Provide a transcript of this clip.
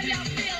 How y'all feel?